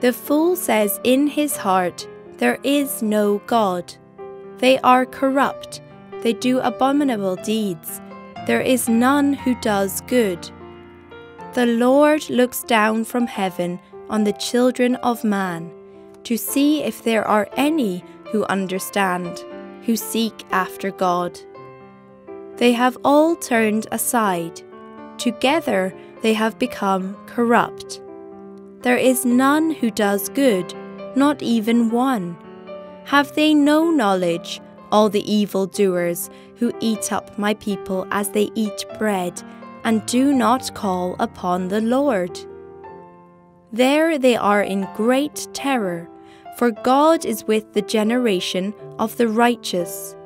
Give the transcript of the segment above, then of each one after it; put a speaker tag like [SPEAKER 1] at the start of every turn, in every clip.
[SPEAKER 1] The fool says in his heart, There is no God. They are corrupt, they do abominable deeds. There is none who does good. The Lord looks down from heaven on the children of man to see if there are any who understand, who seek after God. They have all turned aside. Together they have become corrupt. There is none who does good, not even one. Have they no knowledge, all the evildoers who eat up my people as they eat bread, and do not call upon the Lord? There they are in great terror, for God is with the generation of the righteous.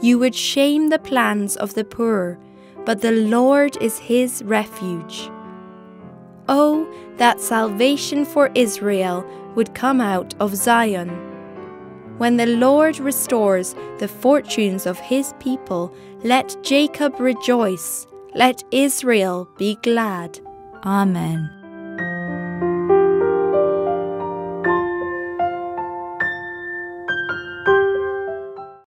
[SPEAKER 1] You would shame the plans of the poor, but the Lord is his refuge. Oh, that salvation for Israel would come out of Zion. When the Lord restores the fortunes of his people, let Jacob rejoice, let Israel be glad. Amen.